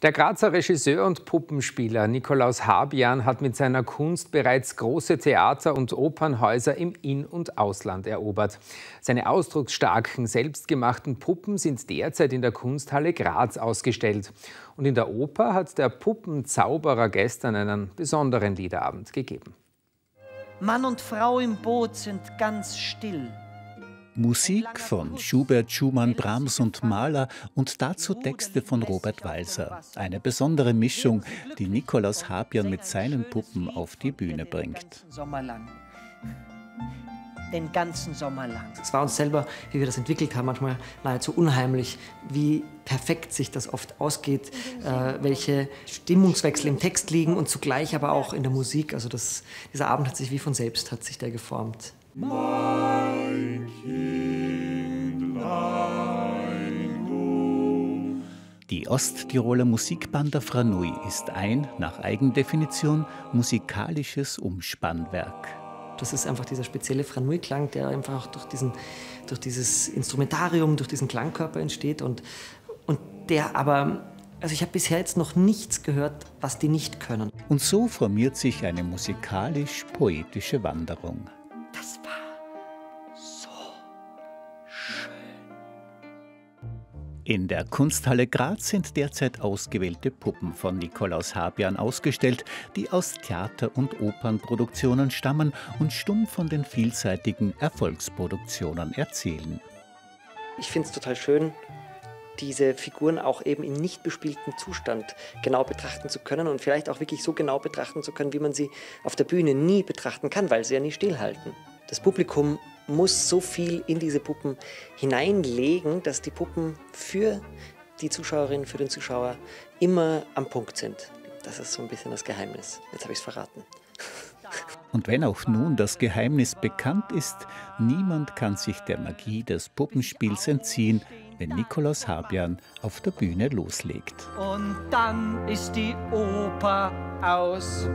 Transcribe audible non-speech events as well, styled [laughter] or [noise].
Der Grazer Regisseur und Puppenspieler Nikolaus Habian hat mit seiner Kunst bereits große Theater- und Opernhäuser im In- und Ausland erobert. Seine ausdrucksstarken, selbstgemachten Puppen sind derzeit in der Kunsthalle Graz ausgestellt. Und in der Oper hat der Puppenzauberer gestern einen besonderen Liederabend gegeben. Mann und Frau im Boot sind ganz still. Musik von Schubert, Schumann, Brahms und Mahler und dazu Texte von Robert Walser. Eine besondere Mischung, die Nikolaus Habian mit seinen Puppen auf die Bühne bringt. Den ganzen Sommer lang. Es war uns selber, wie wir das entwickelt haben, manchmal nahezu unheimlich, wie perfekt sich das oft ausgeht, äh, welche Stimmungswechsel im Text liegen und zugleich aber auch in der Musik. Also das, dieser Abend hat sich wie von selbst hat sich der geformt. Mein Die Osttiroler Musikbanda Franui ist ein, nach Eigendefinition, musikalisches Umspannwerk. Das ist einfach dieser spezielle Franui-Klang, der einfach durch, diesen, durch dieses Instrumentarium, durch diesen Klangkörper entsteht und, und der aber also ich habe bisher jetzt noch nichts gehört, was die nicht können. Und so formiert sich eine musikalisch-poetische Wanderung. In der Kunsthalle Graz sind derzeit ausgewählte Puppen von Nikolaus Habian ausgestellt, die aus Theater- und Opernproduktionen stammen und stumm von den vielseitigen Erfolgsproduktionen erzählen. Ich finde es total schön, diese Figuren auch eben im nicht bespielten Zustand genau betrachten zu können und vielleicht auch wirklich so genau betrachten zu können, wie man sie auf der Bühne nie betrachten kann, weil sie ja nie stillhalten. Das Publikum muss so viel in diese Puppen hineinlegen, dass die Puppen für die Zuschauerin, für den Zuschauer immer am Punkt sind. Das ist so ein bisschen das Geheimnis. Jetzt habe ich es verraten. [laughs] Und wenn auch nun das Geheimnis bekannt ist, niemand kann sich der Magie des Puppenspiels entziehen, wenn Nikolaus Habian auf der Bühne loslegt. Und dann ist die Oper aus.